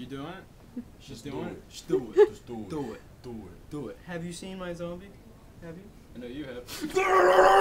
You doing it? She's Just doing it. it. Just do it. Just do it. Do it. Do it. Do it. Have you seen my zombie? Have you? I know you have.